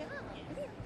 job.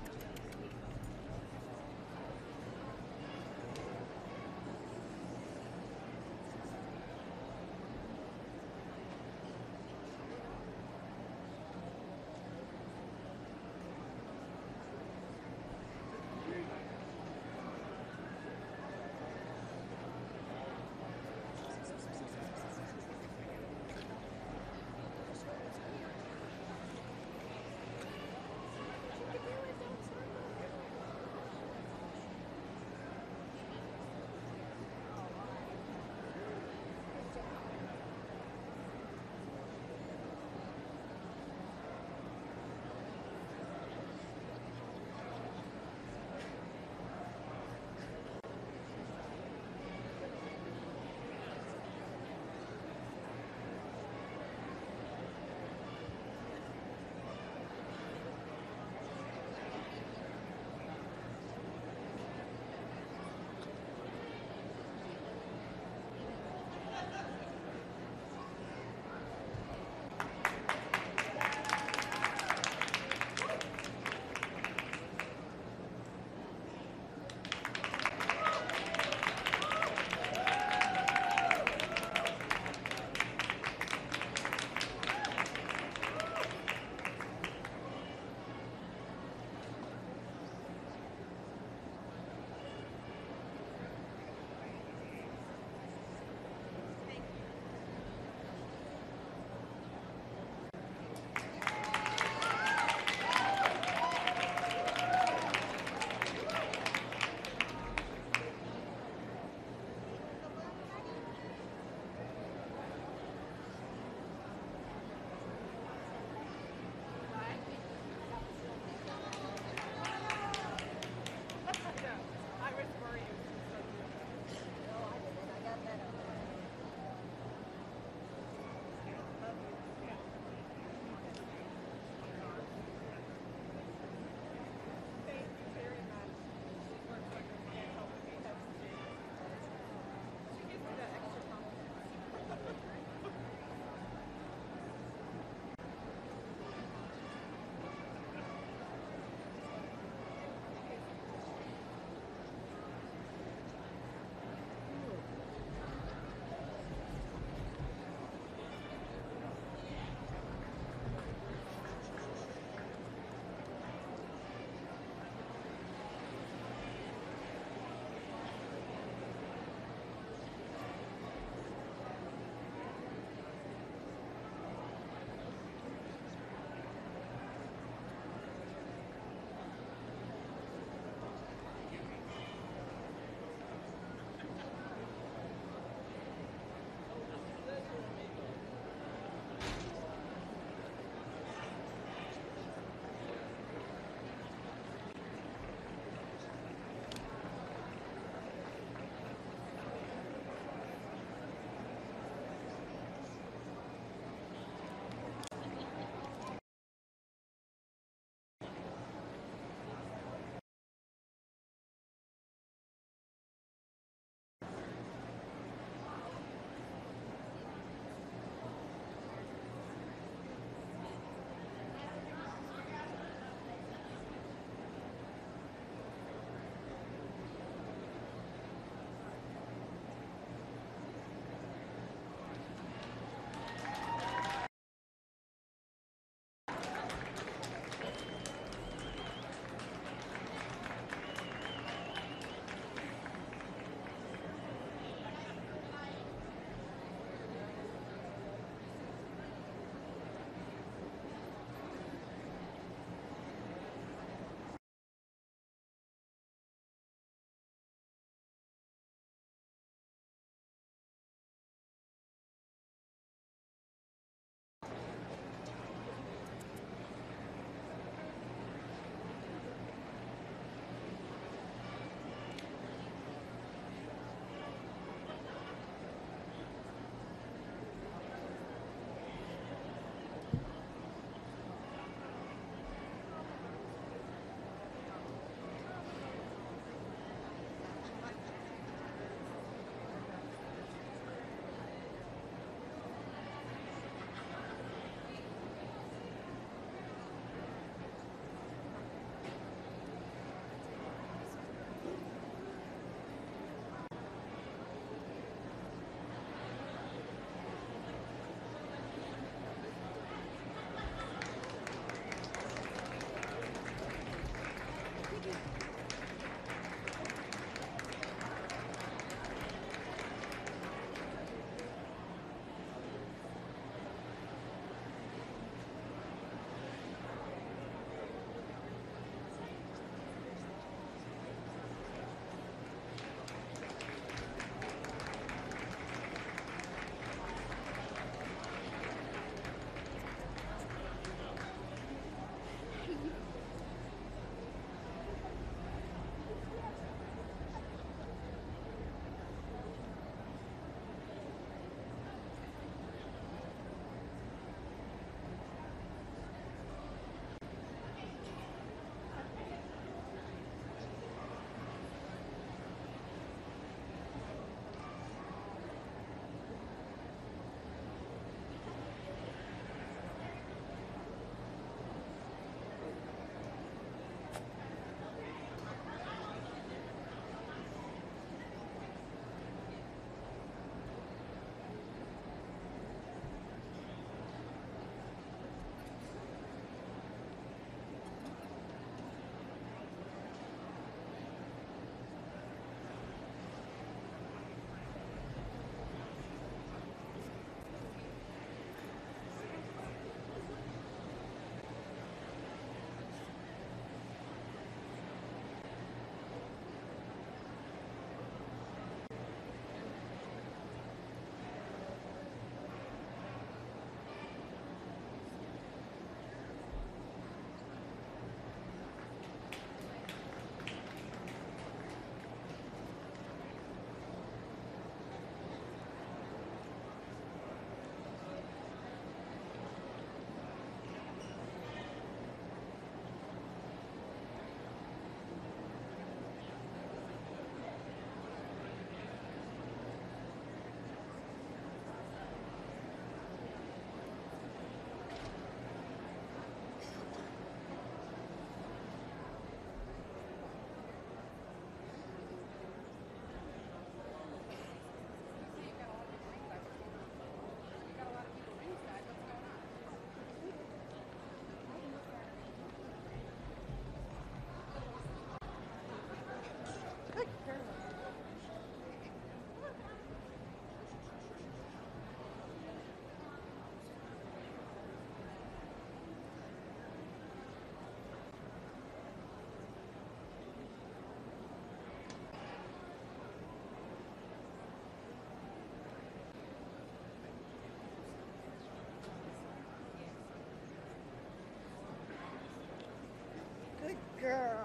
Girl.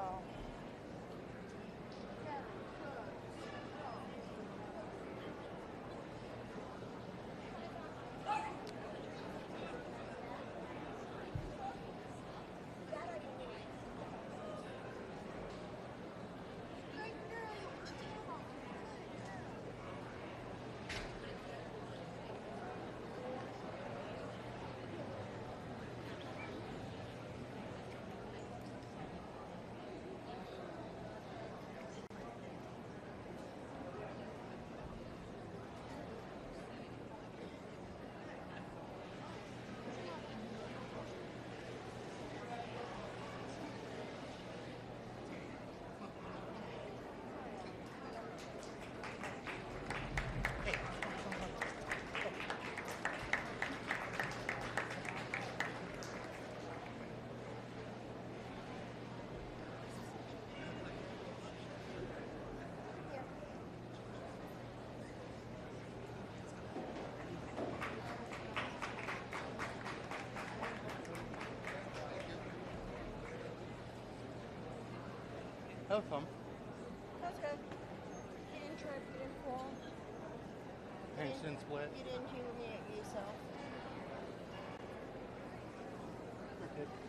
Have fun. That's good. You didn't trip, you didn't fall. Pinch and split. You didn't humiliate yourself. Okay.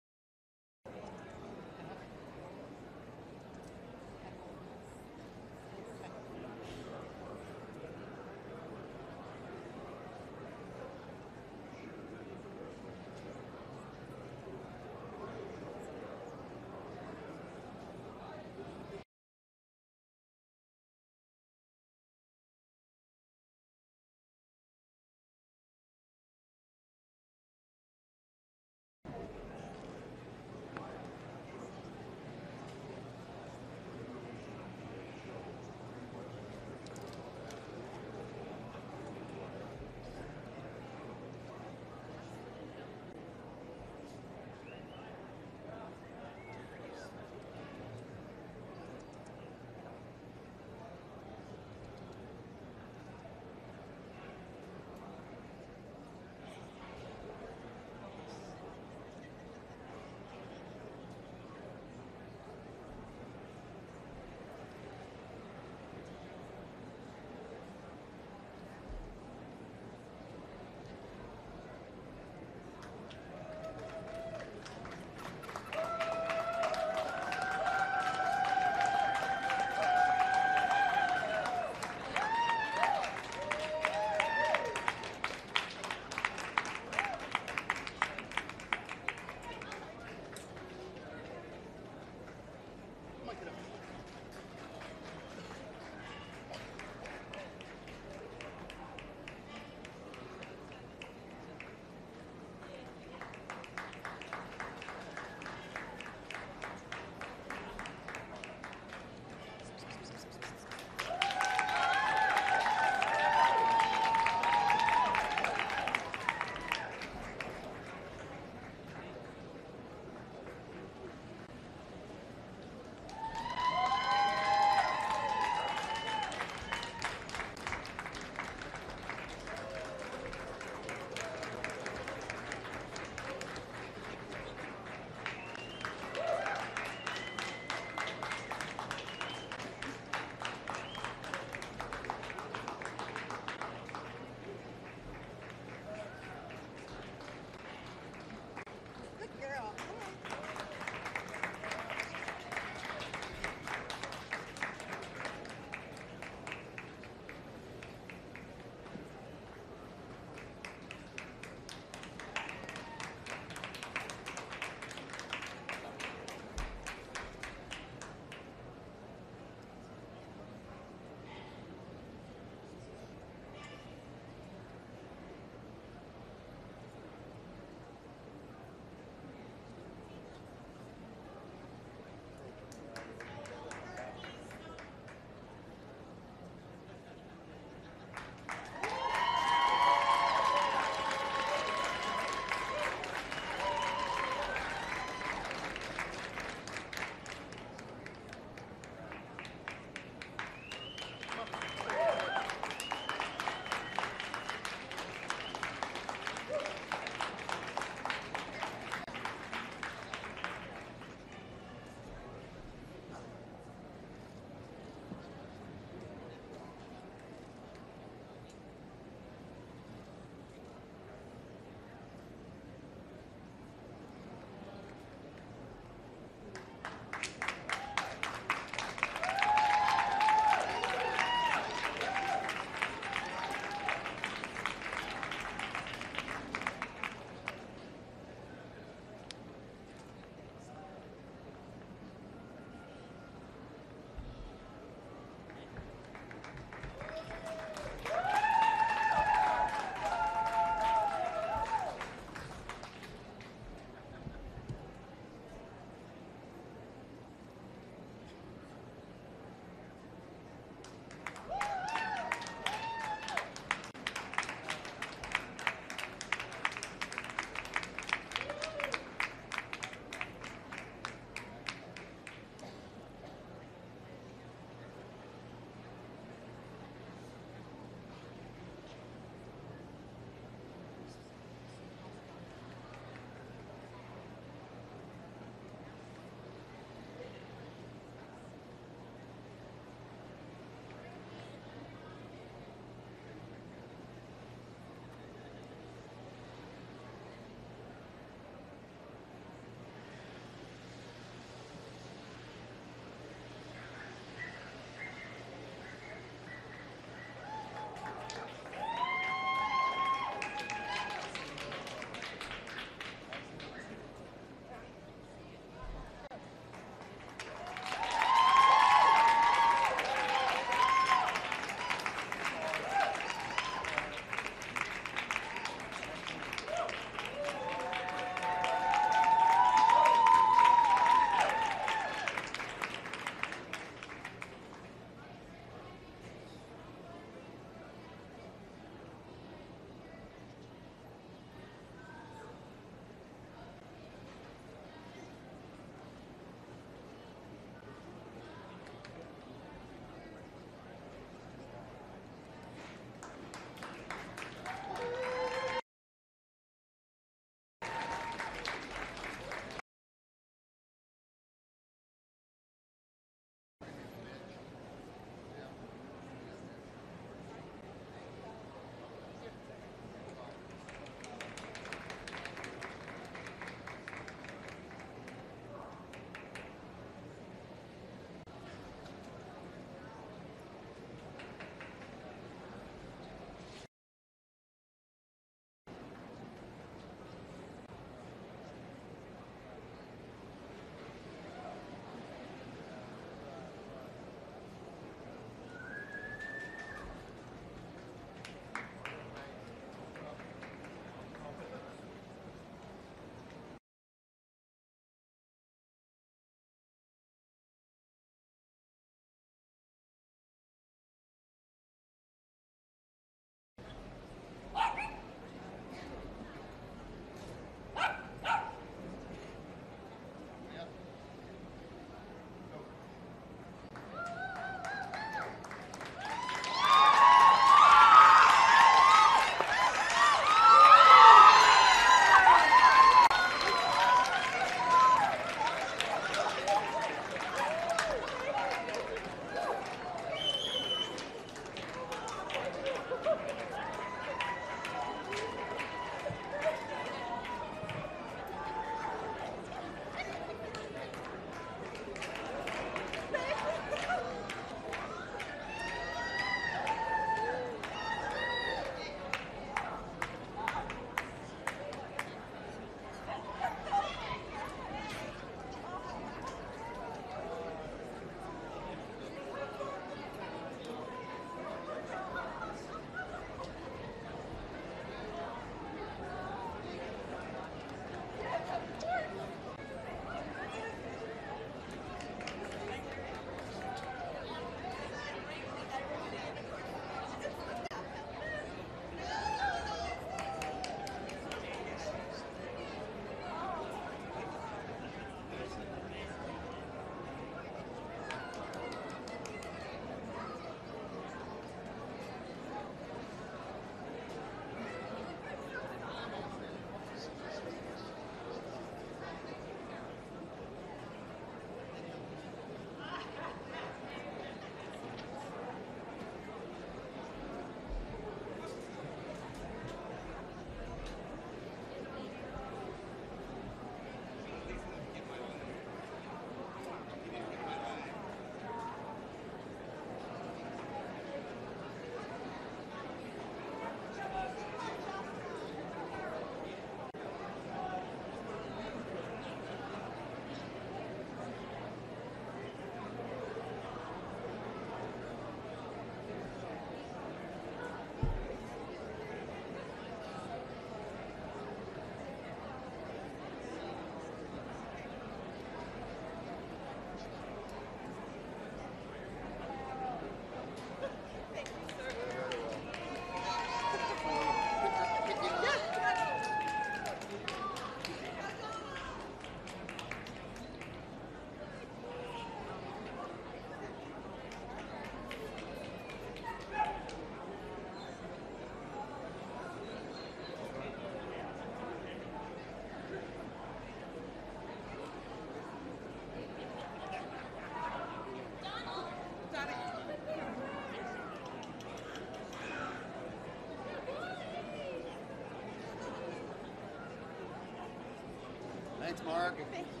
Thanks, Mark. Thank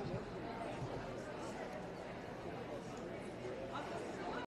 Gracias.